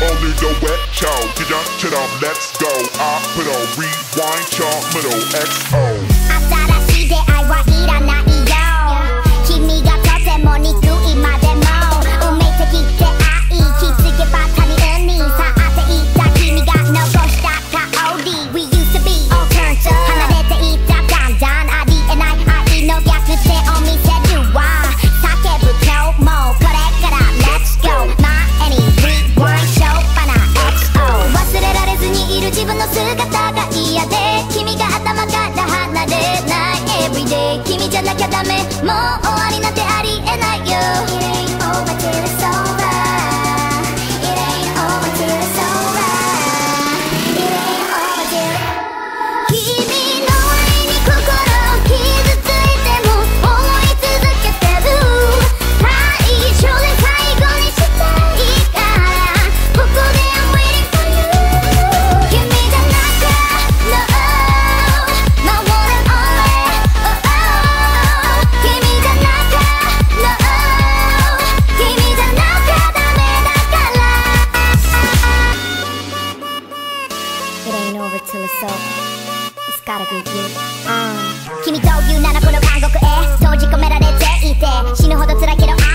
Only the wet show, get up, shut up, let's go. I put on rewind, chop middle, XO. で君じゃなきゃダメ。もう終わりなんてありえないよ。so it's gotta be you、uh、君という名のこの監獄へ。閉じ込められていて。死ぬほど辛いけど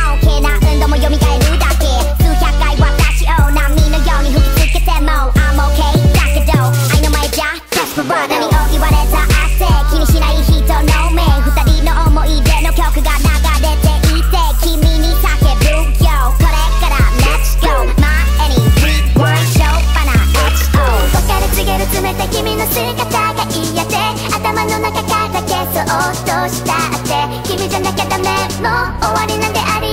落としたって君じゃなきゃダメ。もう終わりなんであり